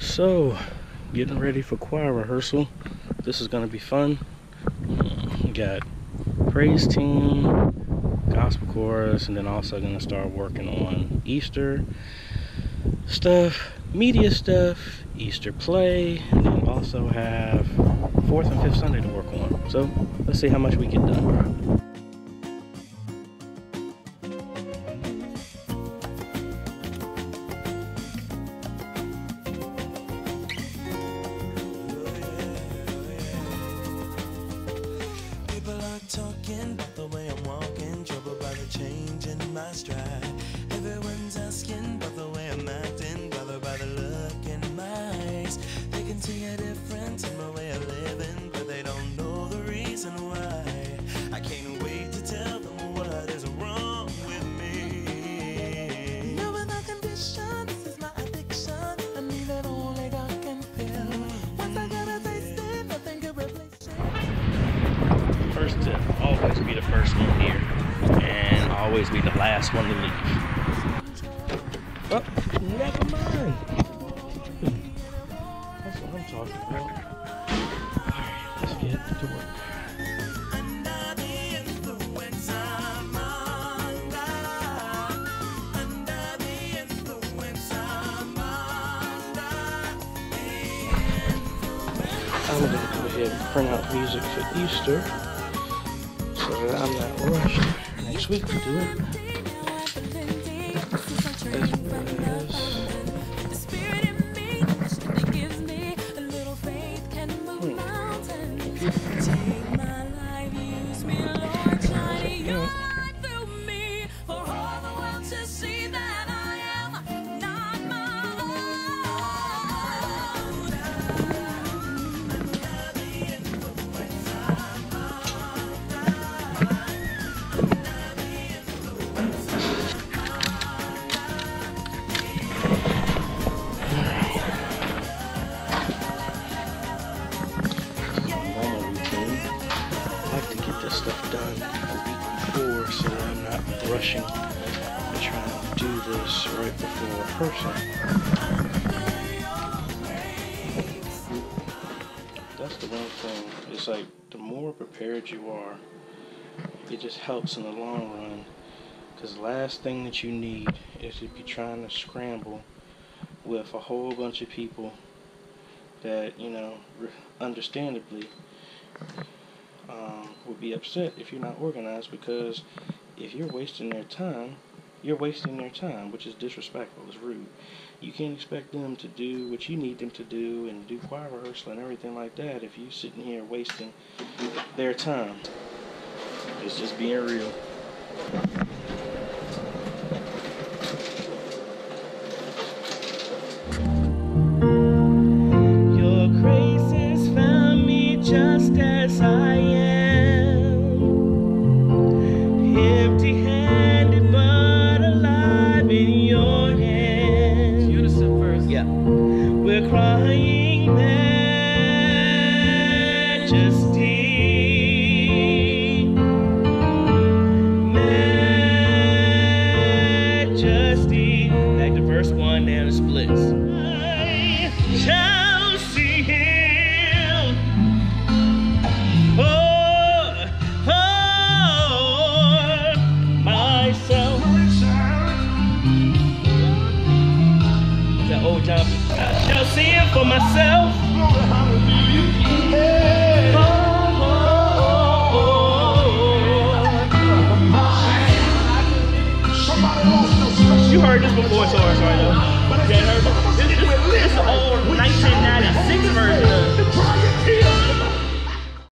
So, getting ready for choir rehearsal. This is going to be fun. We got praise team, gospel chorus, and then also going to start working on Easter stuff, media stuff, Easter play, and then also have fourth and fifth Sunday to work on. So, let's see how much we get done. First tip, always be the first one here. And always be the last one to leave. Oh, never mind. That's what I'm talking about. Alright, let's get to work. I'm. I'm gonna go ahead and print out music for Easter that I'm not rushed next week to do it. Rushing to try and do this right before rehearsal. That's the one thing. It's like the more prepared you are, it just helps in the long run. Because the last thing that you need is to be trying to scramble with a whole bunch of people that, you know, understandably um, would be upset if you're not organized because if you're wasting their time, you're wasting their time, which is disrespectful, it's rude. You can't expect them to do what you need them to do and do choir rehearsal and everything like that if you're sitting here wasting their time. It's just being real. Empty handed but alive in your hands. Unison first. Yeah. We're crying majesty. I see him for myself. You heard this before, so sorry.